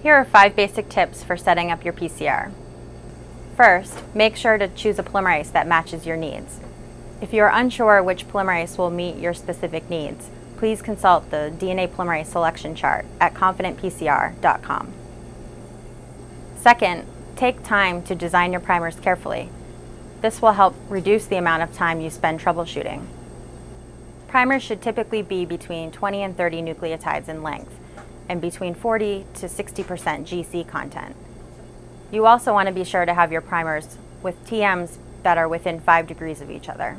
Here are five basic tips for setting up your PCR. First, make sure to choose a polymerase that matches your needs. If you are unsure which polymerase will meet your specific needs, please consult the DNA polymerase selection chart at confidentpcr.com. Second, take time to design your primers carefully. This will help reduce the amount of time you spend troubleshooting. Primers should typically be between 20 and 30 nucleotides in length and between 40 to 60% GC content. You also want to be sure to have your primers with TMs that are within 5 degrees of each other.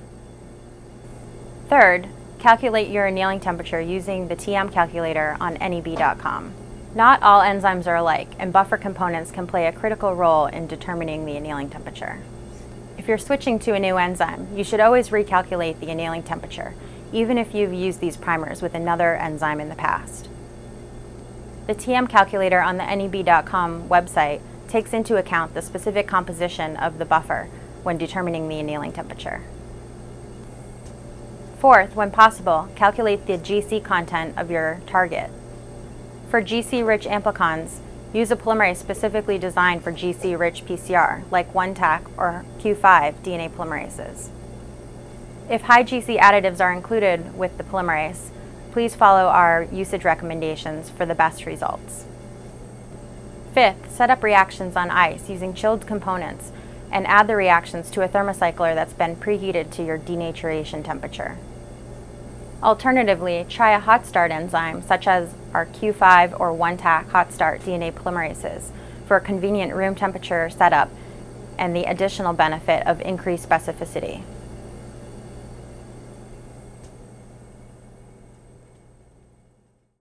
Third, calculate your annealing temperature using the TM calculator on NEB.com. Not all enzymes are alike, and buffer components can play a critical role in determining the annealing temperature. If you're switching to a new enzyme, you should always recalculate the annealing temperature, even if you've used these primers with another enzyme in the past. The TM calculator on the NEB.com website takes into account the specific composition of the buffer when determining the annealing temperature. Fourth, when possible, calculate the GC content of your target. For GC-rich amplicons, use a polymerase specifically designed for GC-rich PCR, like OneTaq or Q5 DNA polymerases. If high GC additives are included with the polymerase, please follow our usage recommendations for the best results. Fifth, set up reactions on ice using chilled components and add the reactions to a thermocycler that's been preheated to your denaturation temperature. Alternatively, try a hot start enzyme such as our Q5 or OneTaq hot start DNA polymerases for a convenient room temperature setup and the additional benefit of increased specificity.